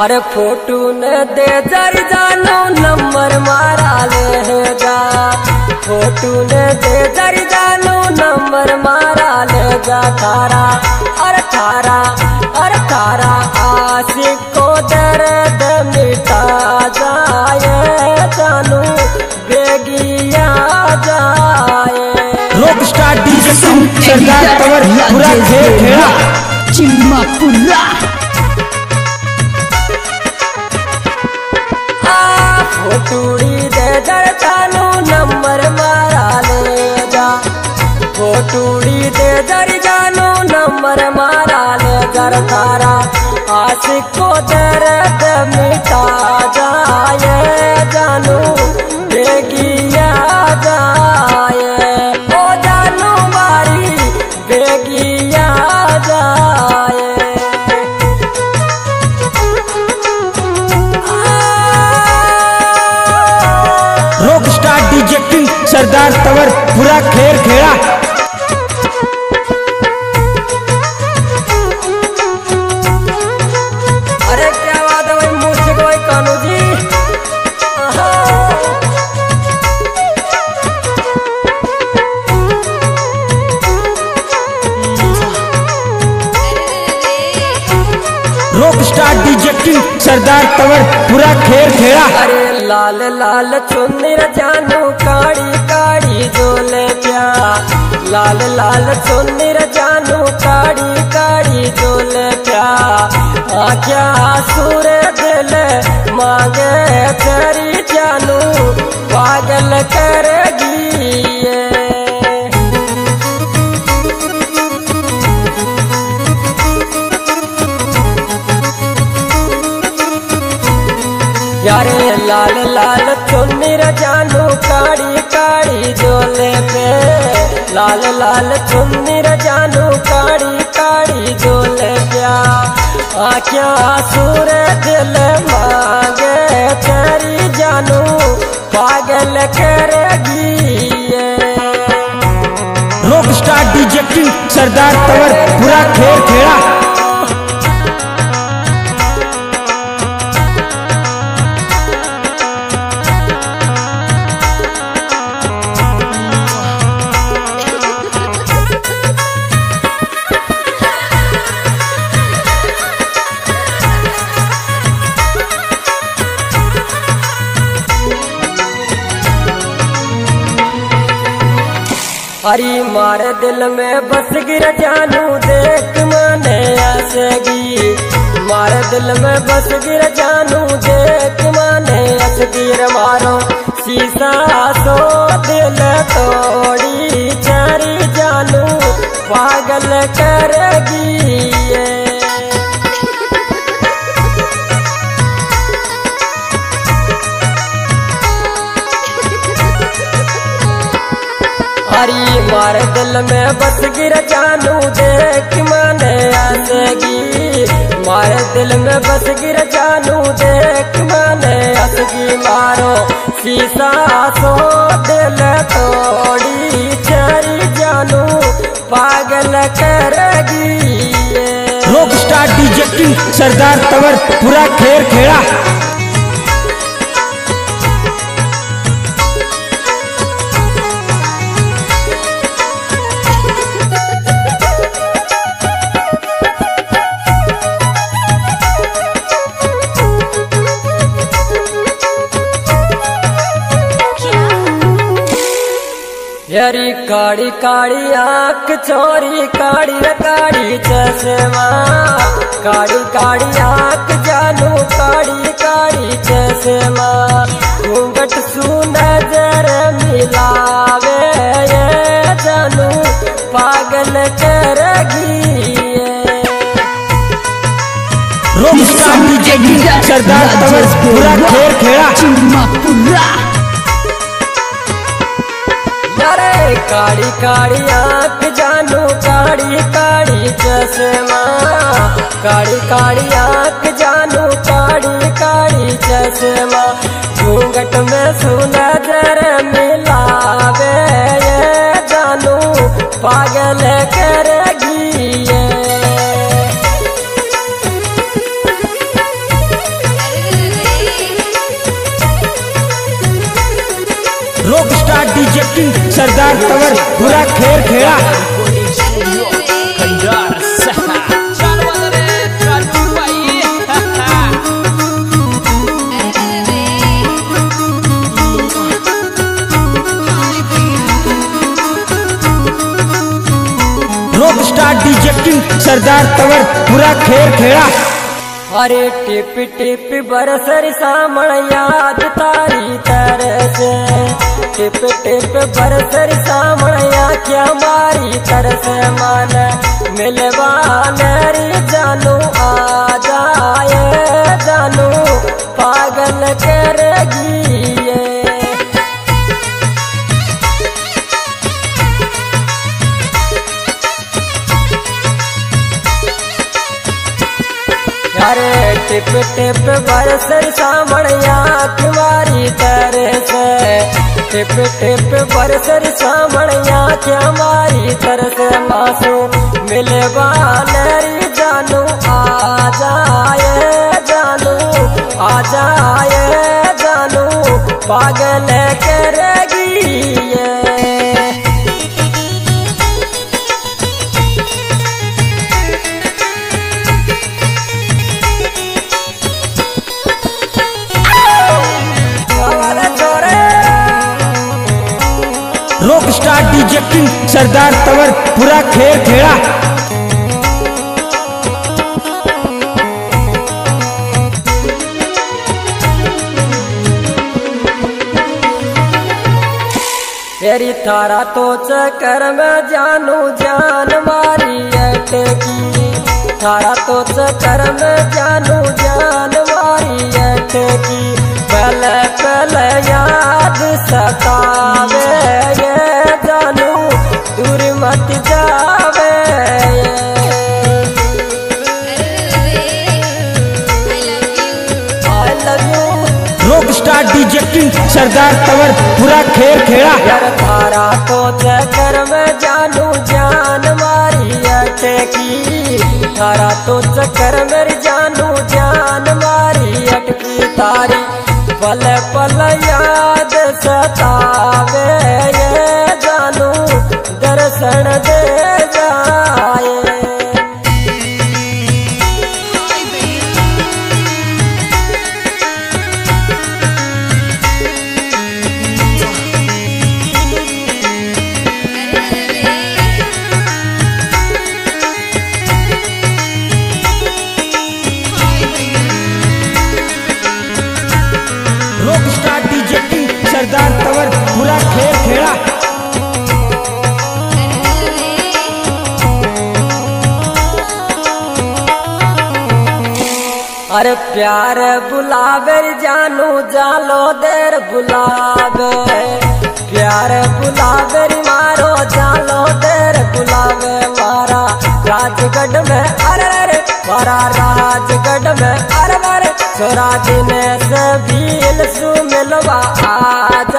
अरे फ़ोटो ने दे जर जानो नंबर मारा ले जा। फ़ोटो ने दे जर जानो नंबर मारा ले जा थारा अरे थारा अरे थारा आशिक को दर्द मिटा जाए जानू बेगिया जाए। Rock star DJ Sardar Pawar पूरा खेल खेला। चिम्मापुरा फोटूड़ी दे दर चालू नंबर मारा ले जा। फोटूड़ी दे दर जानू नंबर मारा ले जर तारा। आशिक को दर्द मिटा पूरा खेल खेला अरे क्या बात है भाई मुझसे कोई कानू जी। Rock star DJ king Sardar Tawar पूरा खेल खेला अरे लाल लाल चुन्नी जानू काड़ी लाल लाल चुन्नी जानू, काड़ी काड़ी आ क्या सुर दिल मांगे तेरी जानू? पागल करेगी यारे लाल लाल चुन्नी जानू, काड़ी लाल लाल चुंदर जानू काड़ी काड़ी जोल प्या। आख्या सुर दिल मांगे तेरी जानू, पागल करेगी रोक स्टार डीजे सरदार तवर, पूरा खेल खेला। हरी मारे दिल में बस गिर जानू, देख माने आसगी मारे दिल में बस गिर जानू, देख माने असगिर मारो। शीशा सो दिल तोड़ी, चारी जानू, पागल करेगी मार दिल में बस गिर जानू देख मने आसगी मार दिल में बस गिर जानू देख मने असगी मारो शीशा सो दिल तोड़ी, चरी जानू पागल करेगी rock star DJ king Sardar Tawar, पूरा खेर खेला यारी काड़ी काड़ी आँख चोरी काड़ी काड़ी चश्मा। काड़ी काड़ी आँख जानू काड़ी काड़ी चश्मा। घूंघट सू नज़र मिलावे ये जानू पागल करेगी रॉक स्टार डीजे सरदार पूरा खेल खेला चिम्मापुरा अरे काली काली आँख जानू काली काली चश्मा। काली काली आँख जानू काली काली चश्मा। घूंघट में सुना मिलावे सरदार तवर, पूरा खेर खेड़ा। अरे टिप टिप बरसर सामण याद तारी तरस टिप टिप बरसर सामण क्या मारी तरस मन। मिलवाने रे जानू आ जाए, जानू पागल करेगी अरे टिप टिप बरसर सामणिया तुम्हारी से। टिप टिप बरसर सामणिया तुम्हारी से। मासू मिलवा नरी जानू, आ जाए जानू, आ जाए जानू। पागल किंग सरदार तवर, पूरा खेर खेड़ा तेरी थारा तो चक्कर में जानू, जान मारी अटकी थारा तो चक्कर में जानू, जान मारी अटकी पहले पहले याद सतावे दूर जावे। Rock star DJ king Sardar Tawar पूरा खेल खेड़ा। यार थारा तो चक्कर में जानू जान मारी अटकी थारा तो चक्कर में जानू जान मारी अटकी तारी पल पल याद सतावे। अरे प्यार बुलावे जानू, जालो देर बुलावे। प्यार बुलावे मारो, जालो देर बुलावे। मारा राजगढ़ में अरे अरे मारा राजगढ़ में अरे अरे छोरा दिन से सुमिलवा आज।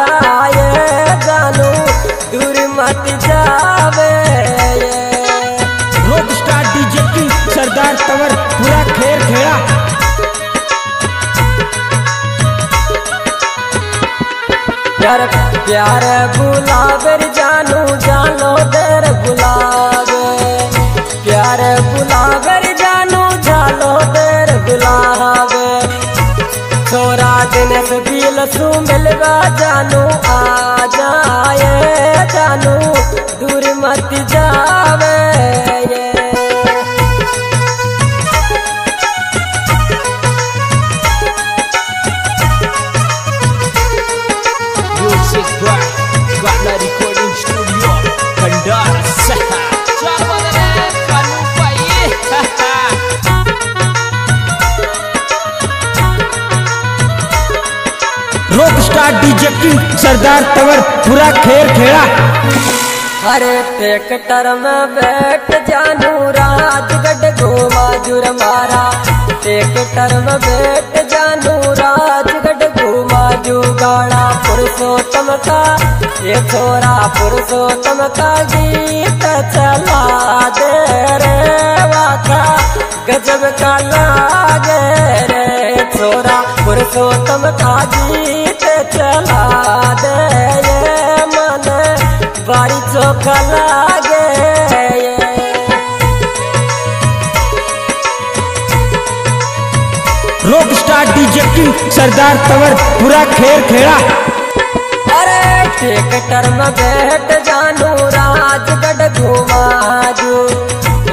प्यार प्यार बुलावे जानू जानो दर गुलाब। प्यार बुलावे जानू जानो दर गुलाब। छोरा दिन से बिल सु जानू आ जाए जानू दूर मत जावे सरदार तवर पूरा खेर खेड़ा। हरे ट्रैक्टर में बैठ जानू राजगढ़ गोवा जुर मारा। ट्रैक्टर में बैठ जानू राजगढ़ गोवा जुगाड़ा पुरुषोत्तम का ये छोरा पुरुषोत्तम का गीत चला दे रे वाका गजब का लागे रे। छोरा पुरुषोत्तम का गीत चला दे ये मन, बारी चोखा लागे rock star DJ king Sardar Tawar, पूरा खेर खेड़ा। टिकटर में बैठ जानू, राजगढ़ घुमाजू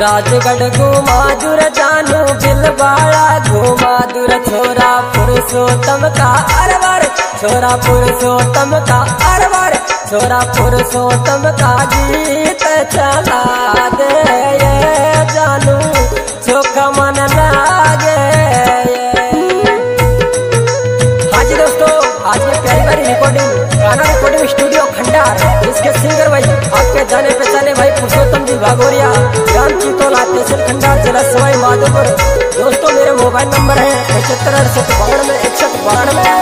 राजगढ़ घुमाजू रे जानू बिलवाड़ा घुमाजू रे। छोरा पुरुषोत्तम का अरवर छोरा पुरुषोत्तम का अरवर छोरा पुरुषोत्तम का गीत चला दे जानू। चोखा मन पचहत्तर अड़सठ बानवे इकसठ बानवे